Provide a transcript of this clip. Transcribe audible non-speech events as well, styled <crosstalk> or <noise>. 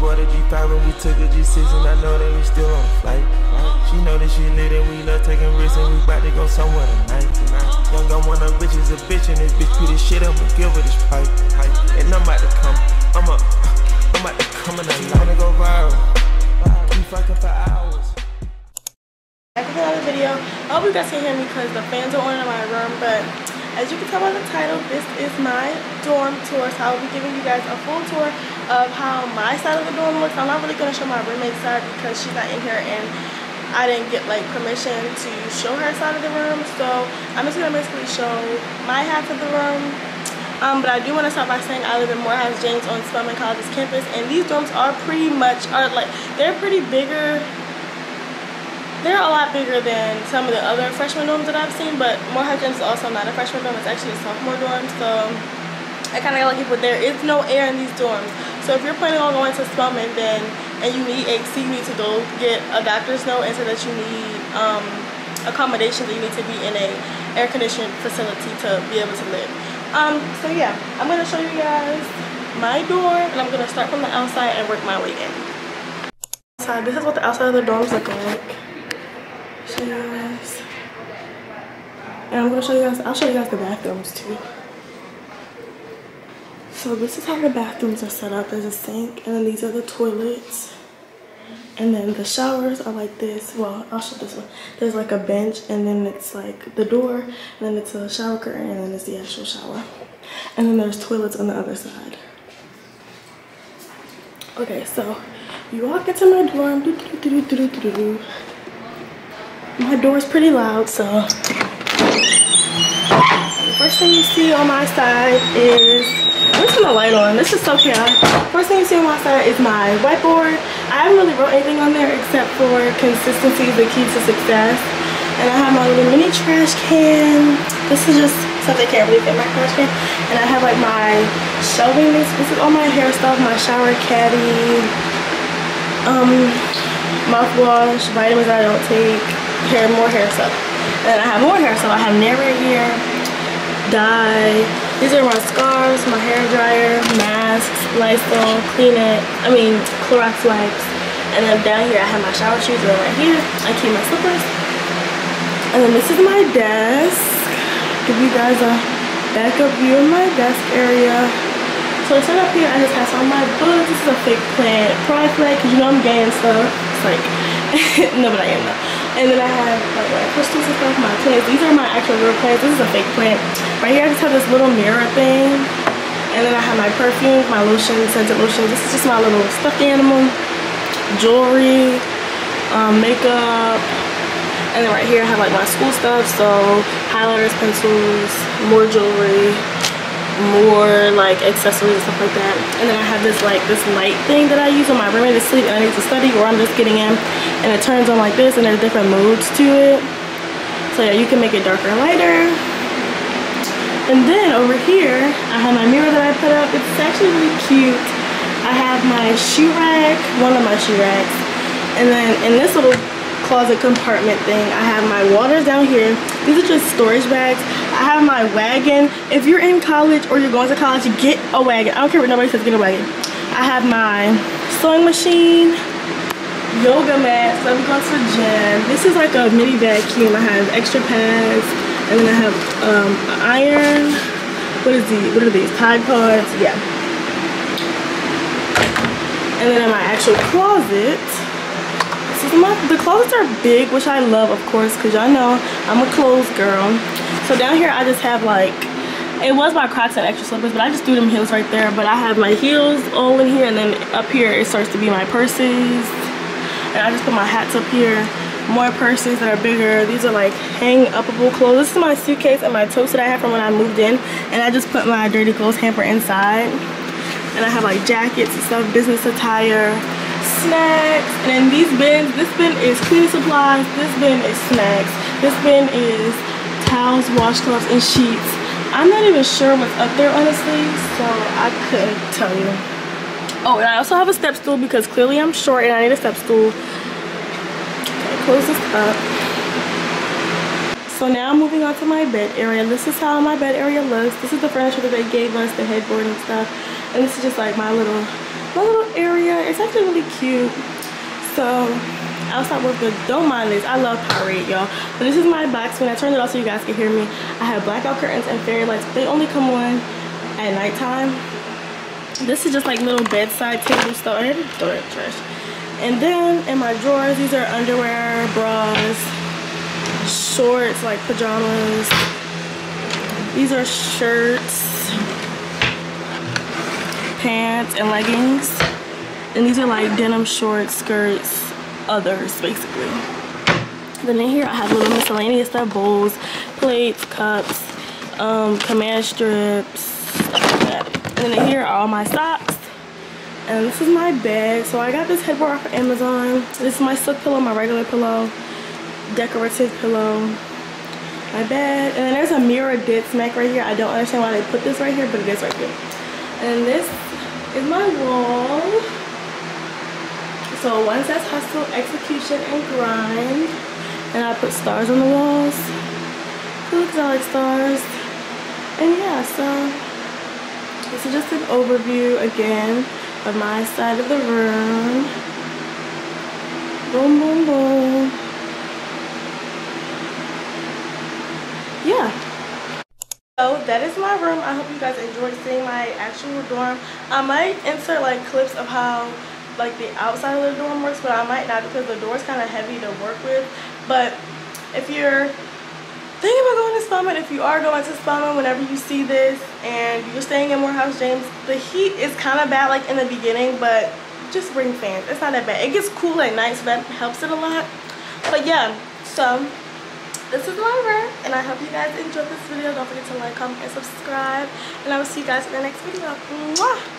bought a G5 and we took a G6 and I know that we still on flight. She know that she lit and we love taking risks and we bout to go somewhere tonight. Young gun one of bitch is a bitch and this bitch this shit up and give her this pipe. And I'm about to come, I'm a, <sighs> I'm about to come and I'm gonna go viral. We fucking for hours. Back with another video. I hope you guys can hear me because the fans are on in my room, but as you can tell by the title, this is my dorm tour. So I will be giving you guys a full tour of how my side of the dorm looks. I'm not really going to show my roommate's side because she's not in here and I didn't get like permission to show her side of the room. So I'm just gonna basically show my half of the room. Um, but I do want to start by saying I live in Morehouse James on Spelman College's campus, and these dorms are pretty much are like they're pretty bigger. They're a lot bigger than some of the other freshman dorms that I've seen, but Morehouse James is also not a freshman dorm; it's actually a sophomore dorm. So I kind of got lucky, but there is no air in these dorms. So if you're planning on going to Spelman, then and you need AC, you need to go get a doctor's note and say that you need um, accommodations that you need to be in a air conditioned facility to be able to live. Um, so yeah, I'm gonna show you guys my dorm and I'm gonna start from the outside and work my way in. So this is what the outside of the dorms look like. Show you guys. And I'm gonna show you guys, I'll show you guys the bathrooms too. So this is how the bathrooms are set up. There's a sink and then these are the toilets. And then the showers are like this. Well, I'll show this one. There's like a bench and then it's like the door and then it's a shower curtain and then it's the actual shower. And then there's toilets on the other side. Okay, so you walk into my dorm. Doo -doo -doo -doo door -doo -doo. My door's pretty loud, so the first thing you see on my side is I'm just gonna light on. This is so chaotic. First thing you see on my side is my whiteboard. I haven't really wrote anything on there except for consistency is the key to success. And I have my little mini trash can. This is just something they can't really fit my trash can. And I have like my shelving. This, this is all my hair stuff, my shower caddy, um, mouthwash, vitamins I don't take, hair, more hair stuff. And I have more hair stuff. I have Nair here, dye, these are my scarves, my hair dryer, masks, Lysol, Kleenex, I mean Clorox wipes. And then down here I have my shower shoes and right here I keep my slippers. And then this is my desk. Give you guys a backup view of my desk area. So to start up here, I just have some of my books. This is a fake plant, pride flag, because you know I'm gay and stuff. It's like, <laughs> no, but I am not. And then I have like my crystals and stuff, my plants. These are my actual real plants. This is a fake plant. Right here I just have this little mirror thing. And then I have my perfume, my lotion, scented lotion. This is just my little stuffed animal, jewelry, um, makeup. And then right here I have like my school stuff. So highlighters, pencils, more jewelry, more like accessories and stuff like that. And then I have this like this light thing that I use when my roommate is sleep and I need to study or I'm just getting in. And it turns on like this and there's different modes to it. So yeah you can make it darker and lighter. And then over here I have my mirror that I put up. It's actually really cute. I have my shoe rack one of my shoe racks. And then in this little closet compartment thing I have my waters down here. These are just storage bags have my wagon. If you're in college or you're going to college, get a wagon. I don't care what nobody says, get a wagon. I have my sewing machine, yoga mat, so I'm going to the gym. This is like a mini vacuum. I have extra pads, and then I have um, iron. What is these? What are these? Tide Pods. Yeah. And then in my actual closet, my, the clothes are big, which I love, of course, because y'all know I'm a clothes girl. So down here, I just have like, it was my Crocs and extra slippers, but I just threw them heels right there. But I have my heels all in here, and then up here, it starts to be my purses. And I just put my hats up here. More purses that are bigger. These are like hang upable clothes. This is my suitcase and my totes that I have from when I moved in. And I just put my dirty clothes hamper inside. And I have like jackets and stuff, business attire snacks and then these bins this bin is cleaning supplies this bin is snacks this bin is towels washcloths and sheets. I'm not even sure what's up there honestly so i couldn't tell you. Oh and i also have a step stool because clearly i'm short and i need a step stool. Okay close this up. So now I'm moving on to my bed area. This is how my bed area looks. This is the furniture that they gave us the headboard and stuff. And this is just like my little my little area. It's actually really cute. So Start with the don't mind this. I love Powerade, y'all. But this is my box. When I turn it off so you guys can hear me, I have blackout curtains and fairy lights. They only come on at nighttime. This is just like little bedside table stuff. I throw that trash. And then in my drawers, these are underwear, bras, shorts, like pajamas. These are shirts, pants, and leggings. And these are like denim shorts, skirts, others, basically. Then in here I have little miscellaneous stuff, bowls, plates, cups, um, command strips. And then in here are all my socks. And this is my bag. So I got this headboard off of Amazon. This is my silk pillow, my regular pillow, decorative pillow, my bed. And then there's a mirror dead smack right here. I don't understand why they put this right here, but it is right here. And this is my wall. So one says hustle, execution, and grind. And I put stars on the walls. It looks like stars. And yeah, so this is just an overview again of my side of the room. Boom, boom, boom. Yeah. So that is my room. I hope you guys enjoyed seeing my actual dorm. I might insert like clips of how like the outside of the dorm works, but I might not because the door is kind of heavy to work with. But if you're thinking about going to Spelman, if you are going to Spelman whenever you see this and you're staying in Morehouse James, the heat is kind of bad like in the beginning, but just bring fans. It's not that bad. It gets cool at night, so that helps it a lot. But yeah, so this is my room, and I hope you guys enjoyed this video. Don't forget to like, comment, and subscribe. And I will see you guys in the next video. Mwah!